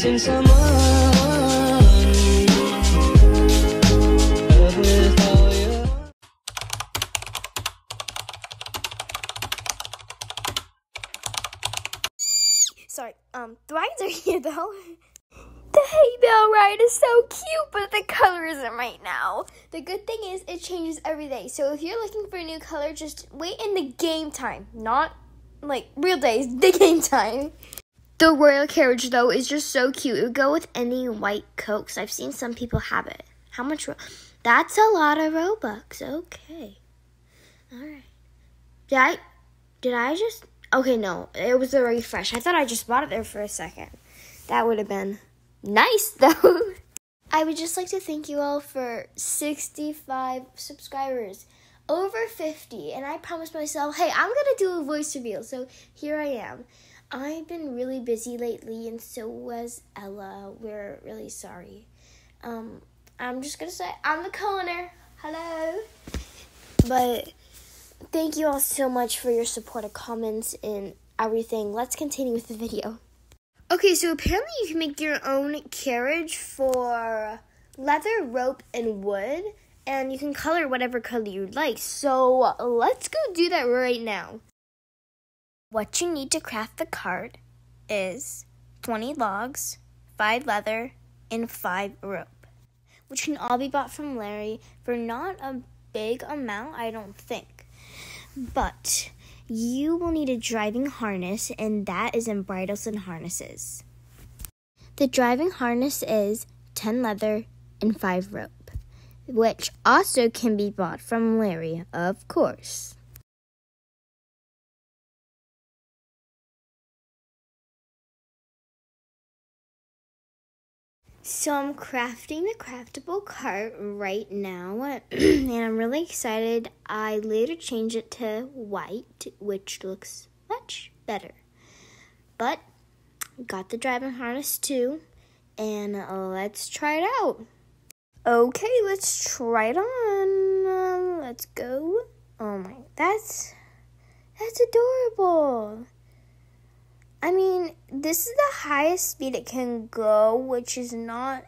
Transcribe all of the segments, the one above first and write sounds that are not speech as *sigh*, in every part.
Tapi saya Sorry, um, the rides are *laughs* here though. The hay bale ride is so cute, but the color isn't right now. The good thing is it changes every day. So if you're looking for a new color, just wait in the game time, not like real days, *laughs* the game time. The royal carriage though is just so cute. It would go with any white coats. I've seen some people have it. How much? That's a lot of Robux. Okay. All right. Did I? Did I just? Okay, no. It was a refresh. I thought I just bought it there for a second. That would have been nice *laughs* though. I would just like to thank you all for 65 subscribers. Over 50. And I promised myself, hey, I'm going to do a voice reveal. So here I am. I've been really busy lately, and so was Ella. We're really sorry. Um, I'm just to say, I'm the co-owner. Hello. But thank you all so much for your supportive comments and everything. Let's continue with the video. Okay, so apparently you can make your own carriage for leather, rope, and wood, and you can color whatever color you'd like. So let's go do that right now. What you need to craft the cart is 20 logs, 5 leather, and 5 rope, which can all be bought from Larry for not a big amount, I don't think. But you will need a driving harness, and that is in bridles and harnesses. The driving harness is 10 leather and 5 rope, which also can be bought from Larry, of course. So I'm crafting the craftable cart right now, *clears throat* and I'm really excited. I later changed it to white, which looks much better. But got the driving harness too, and uh, let's try it out. Okay, let's try it on. Um, let's go. Oh my, that's that's adorable. I mean, this is the highest speed it can go, which is not.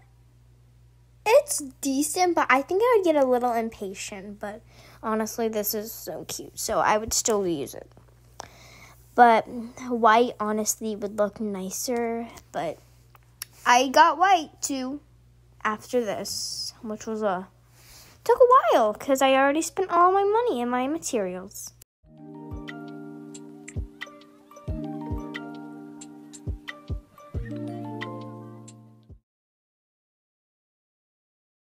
It's decent, but I think I would get a little impatient. But honestly, this is so cute, so I would still use it. But white, honestly, would look nicer. But I got white too after this, which was a took a while because I already spent all my money in my materials.